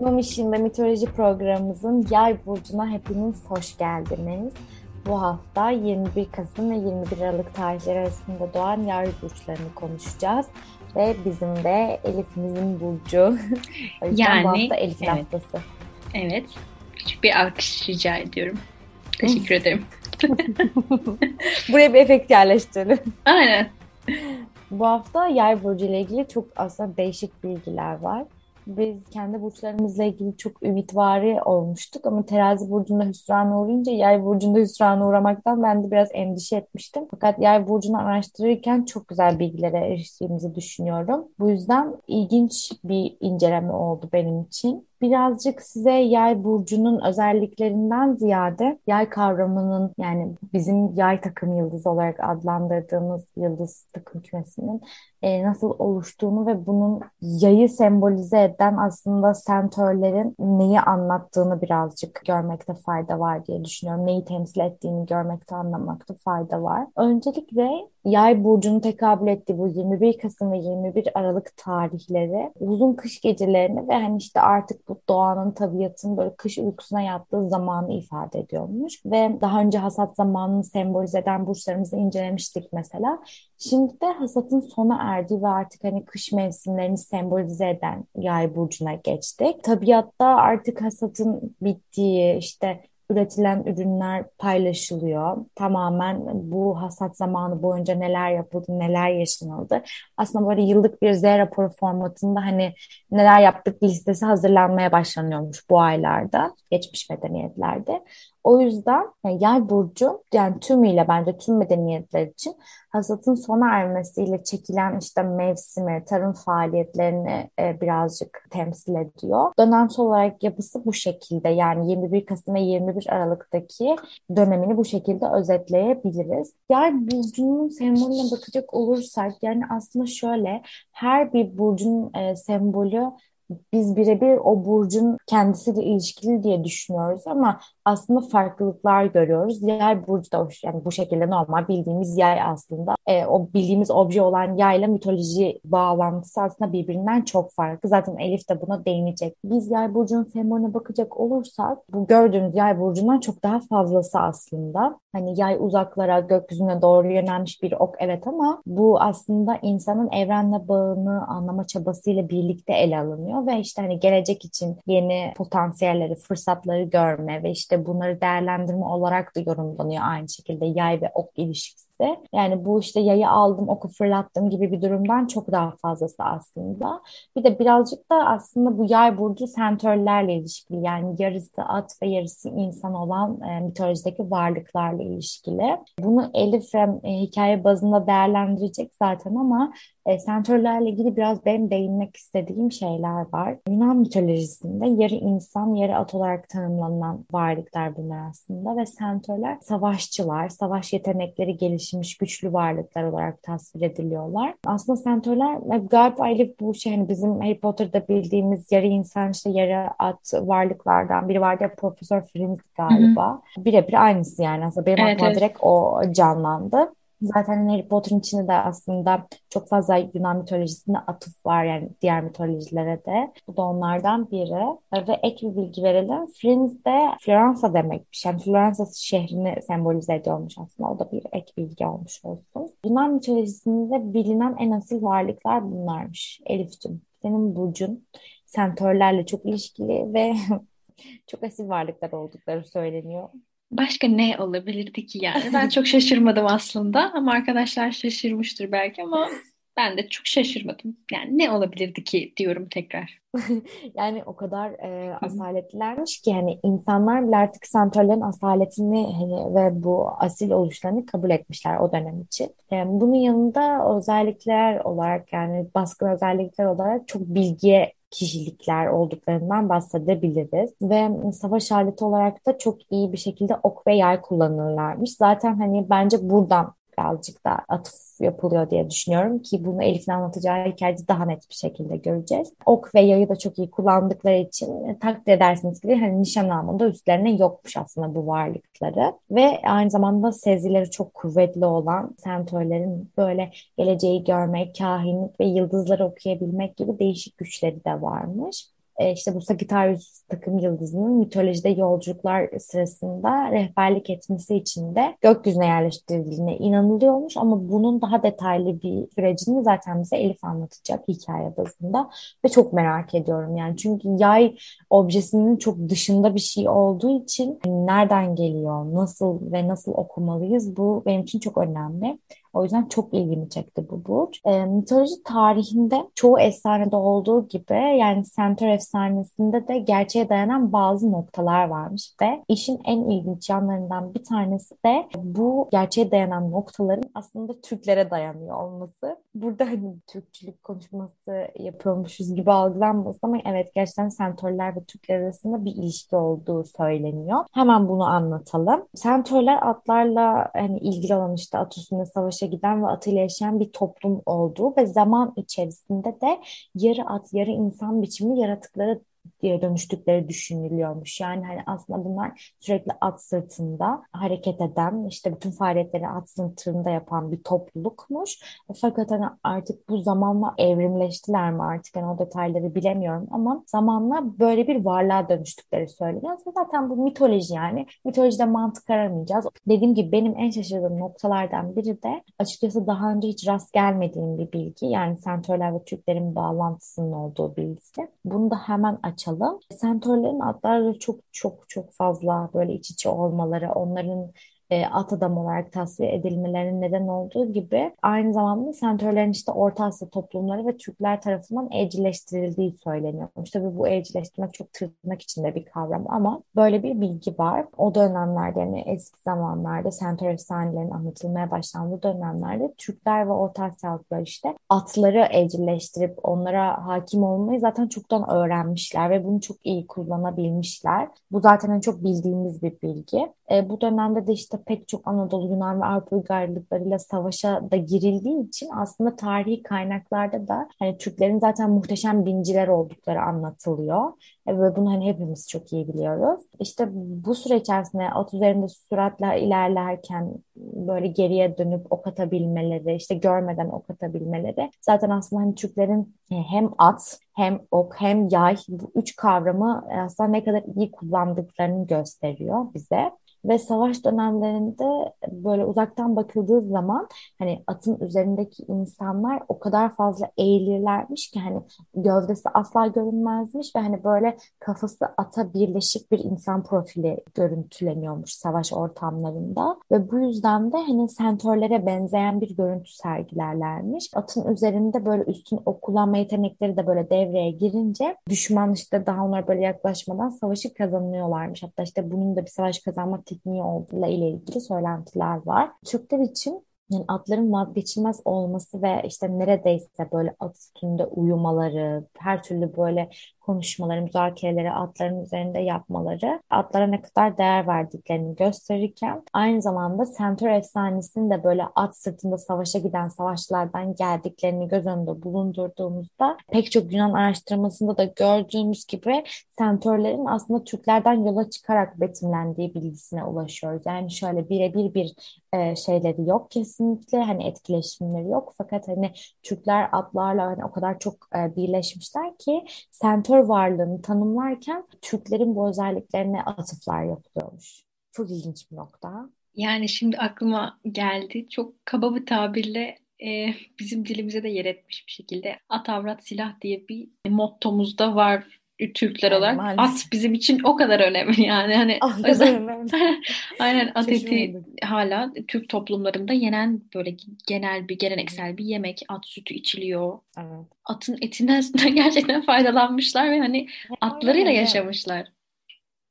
Mamiş'in ve mitoloji programımızın Yay Burcu'na hepiniz hoş geldiniz. Bu hafta 21 Kasım ve 21 Aralık tarihleri arasında doğan Yay Burçlarını konuşacağız. Ve bizim de Elif'imizin burcu. o yüzden yani, bu hafta Elif'in evet. haftası. Evet. Küçük bir alkış rica ediyorum. Teşekkür ederim. Buraya bir efekt yerleştirelim. Aynen. Bu hafta Yay Burcu ile ilgili çok aslında değişik bilgiler var. Biz kendi burçlarımızla ilgili çok ümitvari olmuştuk ama terazi burcunda hüsrana uğrayınca yay burcunda hüsrana uğramaktan ben de biraz endişe etmiştim. Fakat yay burcunu araştırırken çok güzel bilgilere eriştiğimizi düşünüyorum. Bu yüzden ilginç bir inceleme oldu benim için birazcık size yay burcunun özelliklerinden ziyade yay kavramının yani bizim yay takım yıldızı olarak adlandırdığımız yıldız takım kümesinin e, nasıl oluştuğunu ve bunun yayı sembolize eden aslında sentörlerin neyi anlattığını birazcık görmekte fayda var diye düşünüyorum. Neyi temsil ettiğini görmekte anlamakta fayda var. Öncelikle Yay burcunu tekabül ettiği bu 21 Kasım ve 21 Aralık tarihleri uzun kış gecelerini ve hani işte artık bu doğanın tabiatın böyle kış uykusuna yattığı zamanı ifade ediyormuş. Ve daha önce hasat zamanını sembolize eden burçlarımızı incelemiştik mesela. Şimdi de hasatın sona erdiği ve artık hani kış mevsimlerini sembolize eden yay burcuna geçtik. Tabiatta artık hasatın bittiği işte üretilen ürünler paylaşılıyor. Tamamen bu hasat zamanı boyunca neler yapıldı, neler yaşanıldı. Aslında böyle yıllık bir Z raporu formatında hani neler yaptık listesi hazırlanmaya başlanıyormuş bu aylarda, geçmiş medeniyetlerde. O yüzden yani yay burcu yani tümüyle bence tüm medeniyetler için hasatın sona ermesiyle çekilen işte mevsimi, tarım faaliyetlerini e, birazcık temsil ediyor. Dönemsel olarak yapısı bu şekilde yani 21 Kasım ve 21 Aralık'taki dönemini bu şekilde özetleyebiliriz. Yay burcunun sembolüne bakacak olursak yani aslında şöyle her bir burcun e, sembolü biz birebir o burcun kendisiyle ilişkili diye düşünüyoruz ama aslında farklılıklar görüyoruz. Yay burcu da yani bu şekilde normal bildiğimiz yay aslında. E, o bildiğimiz obje olan yayla mitoloji bağlantısı aslında birbirinden çok farklı. Zaten Elif de buna değinecek. Biz yay burcunun sembolüne bakacak olursak bu gördüğümüz yay burcundan çok daha fazlası aslında. Hani yay uzaklara, gökyüzüne doğru yönelmiş bir ok evet ama bu aslında insanın evrenle bağını anlama çabasıyla birlikte ele alınıyor ve işte hani gelecek için yeni potansiyelleri, fırsatları görme ve işte bunları değerlendirme olarak da yorumlanıyor aynı şekilde yay ve ok ilişkisi. Yani bu işte yayı aldım oku fırlattım gibi bir durumdan çok daha fazlası aslında. Bir de birazcık da aslında bu yay burcu sentörlerle ilişkili. Yani yarısı at ve yarısı insan olan e, mitolojideki varlıklarla ilişkili. Bunu Elif e, hikaye bazında değerlendirecek zaten ama e, sentörlerle ilgili biraz benim değinmek istediğim şeyler var. Yunan mitolojisinde yarı insan, yarı at olarak tanımlanan varlıklar bunlar aslında ve sentörler savaşçılar, savaş yetenekleri gelişmiş güçlü varlıklar olarak tasvir ediliyorlar. Aslında sentörler galiba Elif bu şey hani bizim Harry Potter'da bildiğimiz yarı insan işte yarı at varlıklardan biri vardı ya Profesör Fringe galiba. Birebir aynısı yani aslında benim evet, aklıma evet. direkt o canlandı. Zaten Harry Potter'ın içinde de aslında çok fazla Yunan mitolojisine atıf var yani diğer mitolojilere de. Bu da onlardan biri. Ve ek bir bilgi verelim. Friends de Floransa demekmiş. Yani Floransa şehrini sembolize ediyormuş aslında. O da bir ek bilgi olmuş olsun. Yunan mitolojisinde bilinen en asil varlıklar bunlarmış. Elif'cim senin burcun sentörlerle çok ilişkili ve çok asil varlıklar oldukları söyleniyor. Başka ne olabilirdi ki yani? Ben çok şaşırmadım aslında ama arkadaşlar şaşırmıştır belki ama ben de çok şaşırmadım. Yani ne olabilirdi ki diyorum tekrar. yani o kadar e, asaletlilermiş ki hani insanlar bile artık santrallerin asaletini hani, ve bu asil oluşlarını kabul etmişler o dönem için. E, bunun yanında özellikler olarak yani baskın özellikler olarak çok bilgiye kişilikler olduklarından bahsedebiliriz. Ve savaş aleti olarak da çok iyi bir şekilde ok ve yay kullanırlarmış. Zaten hani bence buradan birazcık da atıf yapılıyor diye düşünüyorum ki bunu Elif'in anlatacağı hikayede daha net bir şekilde göreceğiz. Ok ve yayı da çok iyi kullandıkları için e, takdir edersiniz ki hani nişan almada üstlerine yokmuş aslında bu varlıkları ve aynı zamanda sezileri çok kuvvetli olan sentörlerin böyle geleceği görmek, kahinlik ve yıldızları okuyabilmek gibi değişik güçleri de varmış. E, işte bu Sagittarius takım yıldızının mitolojide yolculuklar sırasında rehberlik etmesi için de gökyüzüne yerleştirildiğine inanılıyormuş. Ama bunun daha detaylı bir sürecini zaten bize Elif anlatacak hikaye bazında ve çok merak ediyorum. Yani çünkü yay objesinin çok dışında bir şey olduğu için nereden geliyor, nasıl ve nasıl okumalıyız? Bu benim için çok önemli. O yüzden çok ilgimi çekti bu burç. E, mitoloji tarihinde çoğu efsanede olduğu gibi yani Centaur efsanesinde de gerçeğe dayanan bazı noktalar varmış ve işin en ilginç yanlarından bir tanesi de bu gerçeğe dayanan noktaların aslında Türklere dayanıyor olması. Burada hani Türkçülük konuşması yapıyormuşuz gibi algılanmasın ama evet gerçekten Centaurlar ve Türkler arasında bir ilişki olduğu söyleniyor. Hemen bunu anlatalım. Centaurlar atlarla hani ilgili olan işte at üstünde savaş savaşa giden ve atıyla yaşayan bir toplum olduğu ve zaman içerisinde de yarı at yarı insan biçimli yaratıklara diye dönüştükleri düşünülüyormuş. Yani hani aslında bunlar sürekli at sırtında hareket eden, işte bütün faaliyetleri at sırtında yapan bir toplulukmuş. Fakat hani artık bu zamanla evrimleştiler mi artık hani o detayları bilemiyorum ama zamanla böyle bir varlığa dönüştükleri söyleniyor. Zaten bu mitoloji yani. Mitolojide mantık aramayacağız. Dediğim gibi benim en şaşırdığım noktalardan biri de açıkçası daha önce hiç rast gelmediğim bir bilgi. Yani Sentörler ve Türklerin bağlantısının olduğu bilgisi. Bunu da hemen açalım. Sentörlerin adlarla çok çok çok fazla böyle iç içe olmaları, onların e, at adam olarak tasfiye edilmelerinin neden olduğu gibi aynı zamanda sentörlerin işte Orta Asya toplumları ve Türkler tarafından evcilleştirildiği söyleniyormuş. Tabii bu evcilleştirmek çok tırnak içinde bir kavram ama böyle bir bilgi var. O dönemlerde yani eski zamanlarda sentör efsanelerinin anlatılmaya başlandığı dönemlerde Türkler ve Orta Asyalılar işte atları evcilleştirip onlara hakim olmayı zaten çoktan öğrenmişler ve bunu çok iyi kullanabilmişler. Bu zaten çok bildiğimiz bir bilgi. E, bu dönemde de işte pek çok Anadolu, Yunan ve Avrupa uygarlıklarıyla savaşa da girildiği için aslında tarihi kaynaklarda da hani Türklerin zaten muhteşem binciler oldukları anlatılıyor. E, ve bunu hani hepimiz çok iyi biliyoruz. İşte bu süre içerisinde at üzerinde süratle ilerlerken böyle geriye dönüp ok atabilmeleri, işte görmeden ok atabilmeleri zaten aslında hani Türklerin e, hem at hem ok hem yay bu üç kavramı aslında ne kadar iyi kullandıklarını gösteriyor bize. Ve savaş dönemlerinde böyle uzaktan bakıldığı zaman hani atın üzerindeki insanlar o kadar fazla eğilirlermiş ki hani gövdesi asla görünmezmiş ve hani böyle kafası ata birleşik bir insan profili görüntüleniyormuş savaş ortamlarında. Ve bu yüzden de hani sentörlere benzeyen bir görüntü sergilerlermiş. Atın üzerinde böyle üstün ok kullanma yetenekleri de böyle devreye girince düşman işte daha onlara böyle yaklaşmadan savaşı kazanıyorlarmış. Hatta işte bunun da bir savaş kazanma tekniği olduğuyla ile ilgili söylentiler var. Türkler için yani atların vazgeçilmez olması ve işte neredeyse böyle at üstünde uyumaları, her türlü böyle konuşmaları, müzakereleri atların üzerinde yapmaları atlara ne kadar değer verdiklerini gösterirken aynı zamanda Centaur efsanesinin de böyle at sırtında savaşa giden savaşçılardan geldiklerini göz önünde bulundurduğumuzda pek çok Yunan araştırmasında da gördüğümüz gibi Centaurlerin aslında Türklerden yola çıkarak betimlendiği bilgisine ulaşıyoruz. Yani şöyle birebir bir e, şeyleri yok kesinlikle hani etkileşimleri yok fakat hani Türkler atlarla hani o kadar çok e, birleşmişler ki Centaur diktatör varlığını tanımlarken Türklerin bu özelliklerine atıflar yapılıyormuş. Çok ilginç bir nokta. Yani şimdi aklıma geldi. Çok kaba bir tabirle e, bizim dilimize de yer etmiş bir şekilde at avrat silah diye bir mottomuzda var Türkler yani olarak. Maalesef. At bizim için o kadar önemli yani. Hani ah, özel, aynen at eti hala Türk toplumlarında yenen böyle genel bir geleneksel bir yemek. At sütü içiliyor. Evet. Atın etinden gerçekten faydalanmışlar ve hani atlarıyla yaşamışlar.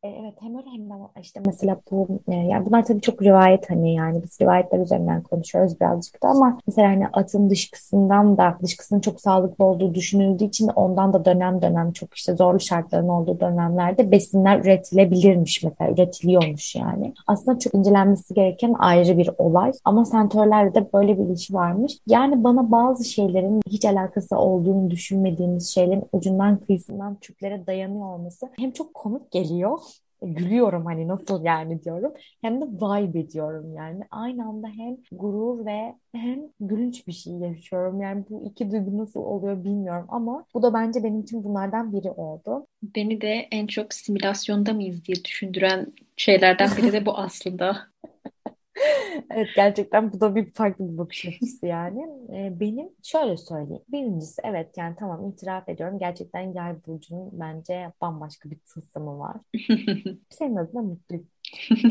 E, evet hem öyle hem de işte mesela bu e, yani bunlar tabii çok rivayet hani yani biz rivayetler üzerinden konuşuyoruz birazcık da ama mesela hani atın dışkısından da dışkısının çok sağlıklı olduğu düşünüldüğü için ondan da dönem dönem çok işte zorlu şartların olduğu dönemlerde besinler üretilebilirmiş mesela üretiliyormuş yani. Aslında çok incelenmesi gereken ayrı bir olay ama sentörlerde de böyle bir ilişki varmış. Yani bana bazı şeylerin hiç alakası olduğunu düşünmediğimiz şeylerin ucundan kıyısından Türklere dayanıyor olması hem çok komik geliyor gülüyorum hani nasıl yani diyorum. Hem de vibe ediyorum yani. Aynı anda hem gurur ve hem gülünç bir şey yaşıyorum. Yani bu iki duygu nasıl oluyor bilmiyorum ama bu da bence benim için bunlardan biri oldu. Beni de en çok simülasyonda mıyız diye düşündüren şeylerden biri de bu aslında. Evet gerçekten bu da bir farklı bir bakış açısı yani. Ee, benim şöyle söyleyeyim. Birincisi evet yani tamam itiraf ediyorum. Gerçekten yay burcunun bence bambaşka bir tılsımı var. Senin adına mutluyum.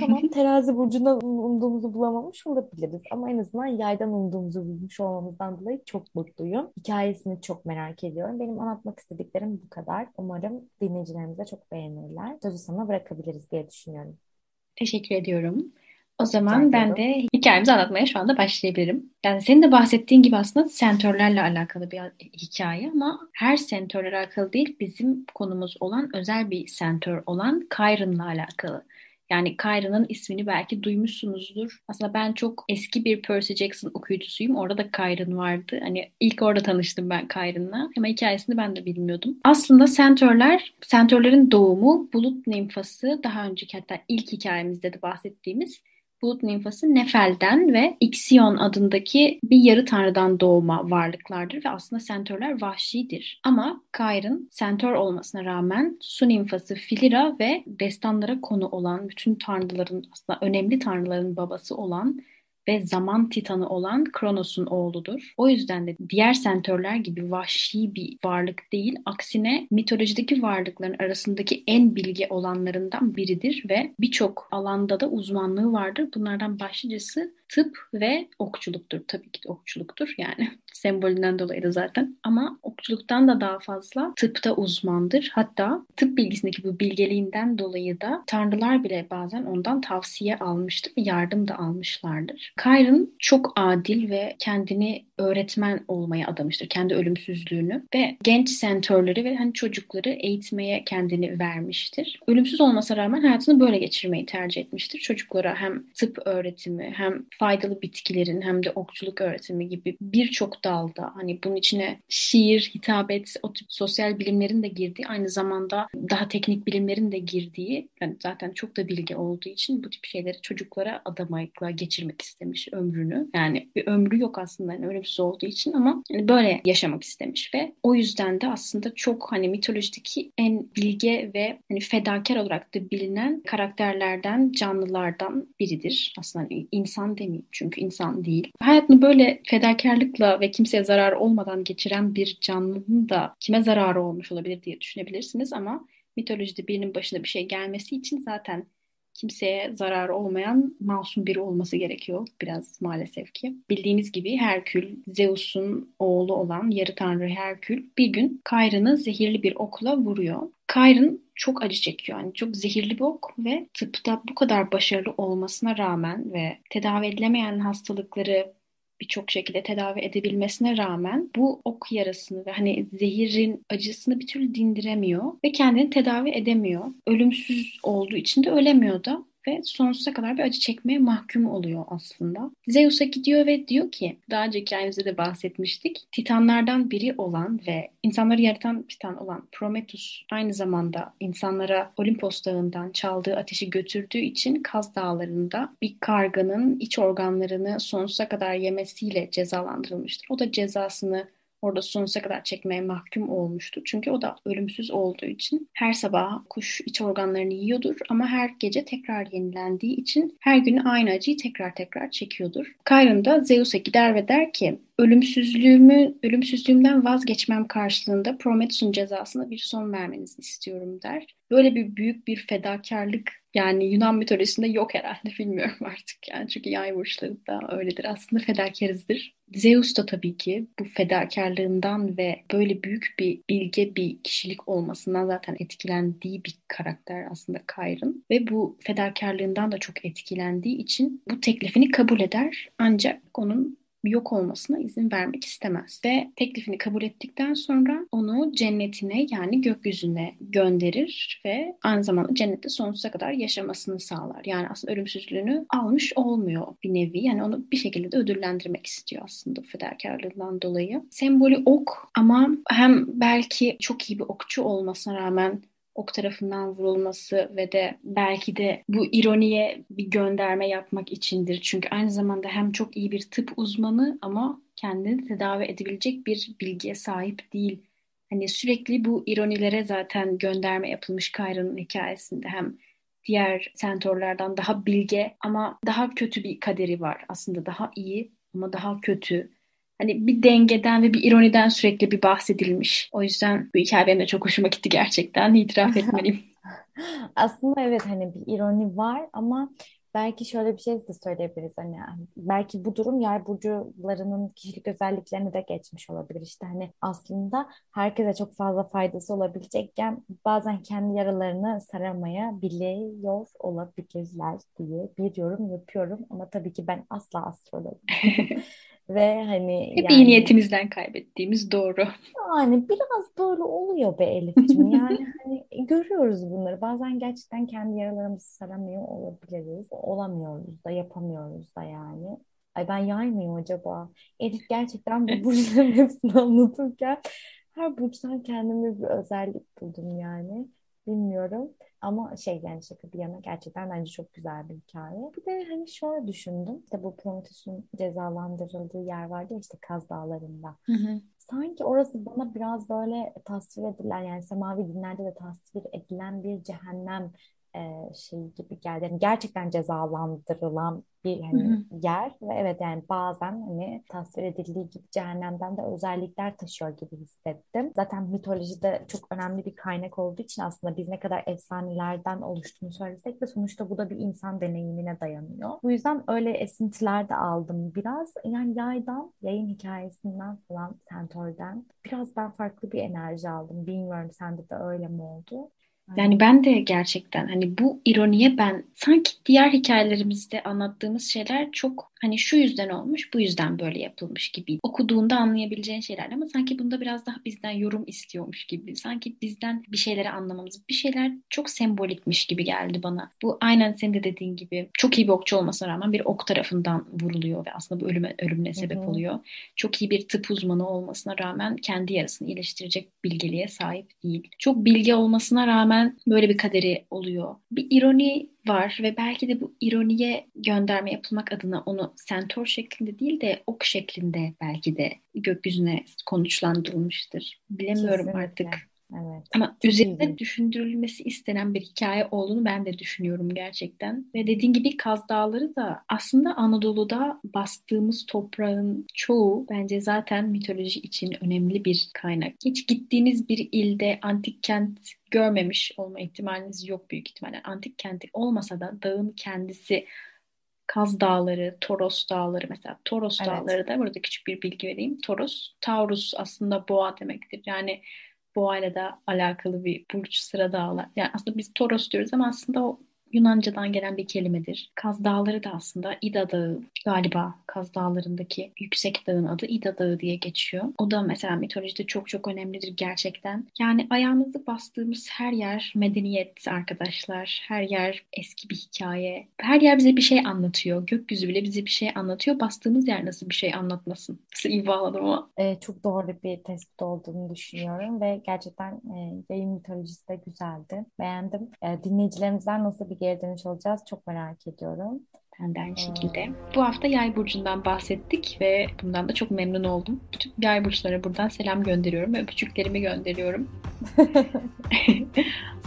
Tamam terazi burcundan umduğumuzu bulamamış olabiliriz ama en azından yaydan umduğumuzu bulmuş olmamızdan dolayı çok mutluyum. Hikayesini çok merak ediyorum. Benim anlatmak istediklerim bu kadar. Umarım dinleyicilerimiz de çok beğenirler. Sözü sana bırakabiliriz diye düşünüyorum. Teşekkür ediyorum. O zaman ben de hikayemizi anlatmaya şu anda başlayabilirim. Yani senin de bahsettiğin gibi aslında sentörlerle alakalı bir hikaye ama her sentörle alakalı değil bizim konumuz olan özel bir sentör olan Chiron'la alakalı. Yani Kyra'nın ismini belki duymuşsunuzdur. Aslında ben çok eski bir Percy Jackson okuyucusuyum. Orada da Kyron vardı. Hani ilk orada tanıştım ben Kyron'la. Ama hikayesini ben de bilmiyordum. Aslında sentörler, sentörlerin doğumu bulut nimfası daha önceki hatta ilk hikayemizde de bahsettiğimiz bulut nimfası Nefel'den ve Ixion adındaki bir yarı tanrıdan doğma varlıklardır ve aslında sentörler vahşidir. Ama Kyr'ın sentör olmasına rağmen su nimfası Filira ve destanlara konu olan bütün tanrıların aslında önemli tanrıların babası olan ve zaman titanı olan Kronos'un oğludur. O yüzden de diğer sentörler gibi vahşi bir varlık değil, aksine mitolojideki varlıkların arasındaki en bilge olanlarından biridir ve birçok alanda da uzmanlığı vardır. Bunlardan başlıcası tıp ve okçuluktur. Tabii ki de okçuluktur yani sembolünden dolayı da zaten. Ama okçuluktan da daha fazla tıpta uzmandır. Hatta tıp bilgisindeki bu bilgeliğinden dolayı da tanrılar bile bazen ondan tavsiye almıştır ve yardım da almışlardır. Kyron çok adil ve kendini öğretmen olmaya adamıştır. Kendi ölümsüzlüğünü ve genç sentörleri ve hani çocukları eğitmeye kendini vermiştir. Ölümsüz olmasına rağmen hayatını böyle geçirmeyi tercih etmiştir. Çocuklara hem tıp öğretimi hem faydalı bitkilerin hem de okçuluk öğretimi gibi birçok dalda hani bunun içine şiir, hitabet, o tip sosyal bilimlerin de girdiği aynı zamanda daha teknik bilimlerin de girdiği yani zaten çok da bilgi olduğu için bu tip şeyleri çocuklara adamakla geçirmek istemiş ömrünü. Yani bir ömrü yok aslında yani ölümsüz olduğu için ama yani böyle yaşamak istemiş ve o yüzden de aslında çok hani mitolojideki en bilge ve hani fedakar olarak da bilinen karakterlerden, canlılardan biridir. Aslında hani insan demeyeyim demeyeyim çünkü insan değil. Hayatını böyle fedakarlıkla ve kimseye zarar olmadan geçiren bir canlının da kime zararı olmuş olabilir diye düşünebilirsiniz ama mitolojide birinin başına bir şey gelmesi için zaten kimseye zarar olmayan masum biri olması gerekiyor biraz maalesef ki. Bildiğiniz gibi Herkül, Zeus'un oğlu olan yarı tanrı Herkül bir gün Kayra'nı zehirli bir okla vuruyor. Kayrın çok acı çekiyor. Yani çok zehirli bir ok ve tıpta bu kadar başarılı olmasına rağmen ve tedavi edilemeyen hastalıkları birçok şekilde tedavi edebilmesine rağmen bu ok yarasını ve hani zehirin acısını bir türlü dindiremiyor ve kendini tedavi edemiyor. Ölümsüz olduğu için de ölemiyor da ve sonsuza kadar bir acı çekmeye mahkum oluyor aslında. Zeus'a gidiyor ve diyor ki daha önce hikayemizde de bahsetmiştik. Titanlardan biri olan ve insanları yaratan titan olan Prometheus aynı zamanda insanlara Olimpos dağından çaldığı ateşi götürdüğü için Kaz dağlarında bir karganın iç organlarını sonsuza kadar yemesiyle cezalandırılmıştır. O da cezasını orada sonsuza kadar çekmeye mahkum olmuştu. Çünkü o da ölümsüz olduğu için her sabah kuş iç organlarını yiyordur ama her gece tekrar yenilendiği için her gün aynı acıyı tekrar tekrar çekiyordur. Chiron da Zeus'a gider ve der ki ölümsüzlüğümü, ölümsüzlüğümden vazgeçmem karşılığında Prometheus'un cezasına bir son vermenizi istiyorum der. Böyle bir büyük bir fedakarlık yani Yunan mitolojisinde yok herhalde bilmiyorum artık yani çünkü yay burçları da öyledir aslında fedakarızdır. Zeus da tabii ki bu fedakarlığından ve böyle büyük bir bilge bir kişilik olmasından zaten etkilendiği bir karakter aslında Chiron ve bu fedakarlığından da çok etkilendiği için bu teklifini kabul eder ancak onun yok olmasına izin vermek istemez. Ve teklifini kabul ettikten sonra onu cennetine yani gökyüzüne gönderir ve aynı zamanda cennette sonsuza kadar yaşamasını sağlar. Yani aslında ölümsüzlüğünü almış olmuyor bir nevi. Yani onu bir şekilde de ödüllendirmek istiyor aslında fedakarlığından dolayı. Sembolü ok ama hem belki çok iyi bir okçu olmasına rağmen ok tarafından vurulması ve de belki de bu ironiye bir gönderme yapmak içindir. Çünkü aynı zamanda hem çok iyi bir tıp uzmanı ama kendini tedavi edebilecek bir bilgiye sahip değil. Hani sürekli bu ironilere zaten gönderme yapılmış Kayra'nın hikayesinde hem diğer sentorlardan daha bilge ama daha kötü bir kaderi var. Aslında daha iyi ama daha kötü. Hani bir dengeden ve bir ironiden sürekli bir bahsedilmiş. O yüzden bu hikaye benim de çok hoşuma gitti gerçekten. İtiraf etmeliyim. Aslında evet hani bir ironi var ama belki şöyle bir şey de söyleyebiliriz hani belki bu durum yay burcularının kişilik özelliklerini de geçmiş olabilir işte hani aslında herkese çok fazla faydası olabilecekken bazen kendi yaralarını saramayabiliyor olabilirler diye bir yorum yapıyorum ama tabii ki ben asla astrologum Ve hani Hep yani, iyi niyetimizden kaybettiğimiz doğru. Yani biraz böyle oluyor be Elif'ciğim. Yani hani görüyoruz bunları. Bazen gerçekten kendi yaralarımızı saramıyor olabiliriz. Olamıyoruz da yapamıyoruz da yani. Ay ben yay mıyım acaba? Elif gerçekten bu burçların hepsini anlatırken her burçtan kendime bir özellik buldum yani. Bilmiyorum. Ama şey yani şaka bir yana gerçekten bence çok güzel bir hikaye. Bir de hani şöyle düşündüm. İşte bu Prometheus'un cezalandırıldığı yer vardı ya işte Kaz Dağları'nda. Hı hı. Sanki orası bana biraz böyle tasvir edilen yani semavi dinlerde de tasvir edilen bir cehennem e, şey gibi geldi. Yani gerçekten cezalandırılan bir hani yer ve evet yani bazen hani tasvir edildiği gibi cehennemden de özellikler taşıyor gibi hissettim. Zaten mitolojide çok önemli bir kaynak olduğu için aslında biz ne kadar efsanelerden oluştuğunu söylesek de sonuçta bu da bir insan deneyimine dayanıyor. Bu yüzden öyle esintiler de aldım biraz. Yani yaydan, yayın hikayesinden falan Centaur'den biraz ben farklı bir enerji aldım. Bilmiyorum sende de öyle mi oldu? Yani ben de gerçekten hani bu ironiye ben sanki diğer hikayelerimizde anlattığımız şeyler çok hani şu yüzden olmuş, bu yüzden böyle yapılmış gibi. Okuduğunda anlayabileceğin şeyler ama sanki bunda biraz daha bizden yorum istiyormuş gibi. Sanki bizden bir şeyleri anlamamız, bir şeyler çok sembolikmiş gibi geldi bana. Bu aynen senin de dediğin gibi çok iyi bir okçu olmasına rağmen bir ok tarafından vuruluyor ve aslında bu ölüme, ölümüne sebep Hı-hı. oluyor. Çok iyi bir tıp uzmanı olmasına rağmen kendi yarasını iyileştirecek bilgeliğe sahip değil. Çok bilgi olmasına rağmen böyle bir kaderi oluyor. Bir ironi var ve belki de bu ironiye gönderme yapılmak adına onu sentor şeklinde değil de ok şeklinde belki de gökyüzüne konuşlandırılmıştır. Bilemiyorum Kesinlikle. artık. Evet. Ama üzerinde düşündürülmesi istenen bir hikaye olduğunu ben de düşünüyorum gerçekten. Ve dediğin gibi Kaz Dağları da aslında Anadolu'da bastığımız toprağın çoğu bence zaten mitoloji için önemli bir kaynak. Hiç gittiğiniz bir ilde antik kent görmemiş olma ihtimaliniz yok büyük ihtimalle. Antik kenti olmasa da dağın kendisi Kaz Dağları, Toros Dağları mesela Toros evet. Dağları da burada küçük bir bilgi vereyim. Toros, Taurus aslında boğa demektir. Yani boğayla da alakalı bir burç sıra dağlar. Yani aslında biz Toros diyoruz ama aslında o Yunanca'dan gelen bir kelimedir. Kaz Dağları da aslında İda Dağı galiba Kaz Dağları'ndaki yüksek dağın adı İda Dağı diye geçiyor. O da mesela mitolojide çok çok önemlidir gerçekten. Yani ayağımızı bastığımız her yer medeniyet arkadaşlar. Her yer eski bir hikaye. Her yer bize bir şey anlatıyor. Gökyüzü bile bize bir şey anlatıyor. Bastığımız yer nasıl bir şey anlatmasın? Nasıl iyi bağladım ama. Ee, çok doğru bir tespit olduğunu düşünüyorum ve gerçekten e, yayın mitolojisi de güzeldi. Beğendim. E, dinleyicilerimizden nasıl bir geri dönüş olacağız çok merak ediyorum. Ben de aynı şekilde. Bu hafta yay burcundan bahsettik ve bundan da çok memnun oldum. Bütün yay burçlara buradan selam gönderiyorum. Öpücüklerimi gönderiyorum.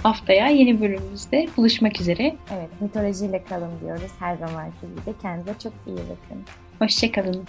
Haftaya yeni bölümümüzde buluşmak üzere. Evet, mitolojiyle kalın diyoruz her zamanki gibi. Kendinize çok iyi bakın. Hoşçakalın.